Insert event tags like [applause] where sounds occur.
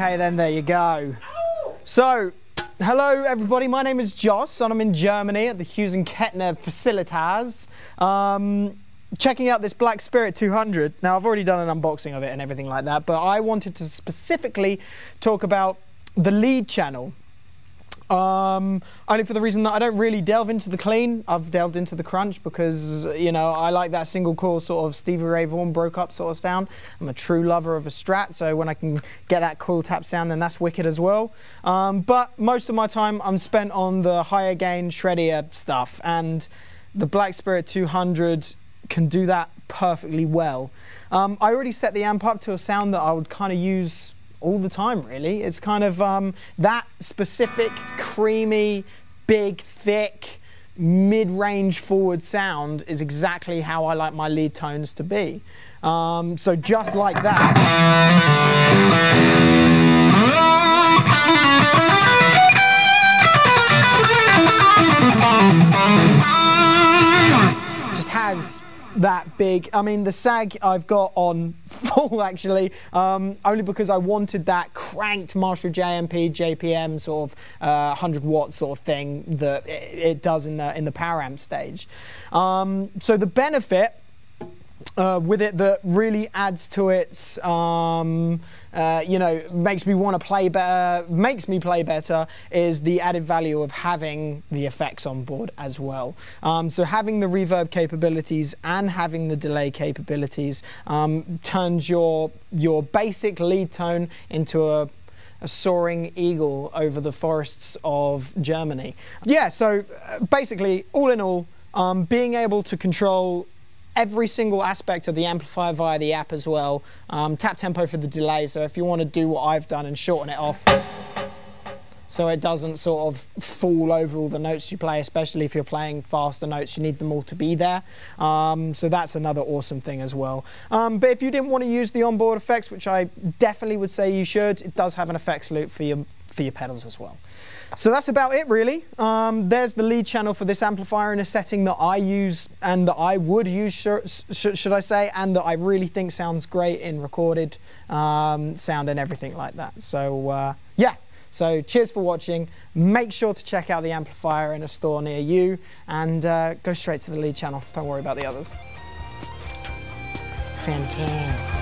Okay, then there you go. So hello everybody. My name is Joss, and I'm in Germany at the Hughes and Kettner Facilitas. Um, checking out this Black Spirit 200. Now, I've already done an unboxing of it and everything like that, but I wanted to specifically talk about the lead channel. Um, only for the reason that I don't really delve into the clean. I've delved into the crunch because, you know, I like that single coil sort of Stevie Ray Vaughan broke up sort of sound. I'm a true lover of a Strat, so when I can get that coil tap sound, then that's wicked as well. Um, but most of my time I'm spent on the higher gain shreddier stuff, and the Black Spirit 200 can do that perfectly well. Um, I already set the amp up to a sound that I would kind of use all the time, really. It's kind of um, that specific, creamy, big, thick, mid-range forward sound is exactly how I like my lead tones to be. Um, so just like that. That big. I mean, the sag I've got on [laughs] full actually, um, only because I wanted that cranked Marshall JMP JPM sort of uh, 100 watt sort of thing that it, it, does in the in the power amp stage. Um, so the benefit uh, with it that really adds to its, um, uh, you know, makes me want to play better, makes me play better, is the added value of having the effects on board as well. Um, so having the reverb capabilities and having the delay capabilities um, turns your your basic lead tone into a a soaring eagle over the forests of Germany. Yeah, so uh, basically, all in all, um, being able to control every single aspect of the amplifier via the app as well. Um, tap tempo for the delay, so if you want to do what I've done and shorten it off so it doesn't sort of fall over all the notes you play, especially if you're playing faster notes, you need them all to be there. Um, so that's another awesome thing as well. Um, but if you didn't want to use the onboard effects, which I definitely would say you should, it does have an effects loop for your, for your pedals as well. So that's about it really. Um, there's the lead channel for this amplifier in a setting that I use and that I would use, sh sh should I say, and that I really think sounds great in recorded um, sound and everything like that. So uh, yeah, so cheers for watching. Make sure to check out the amplifier in a store near you and uh, go straight to the lead channel. Don't worry about the others. Fantastic.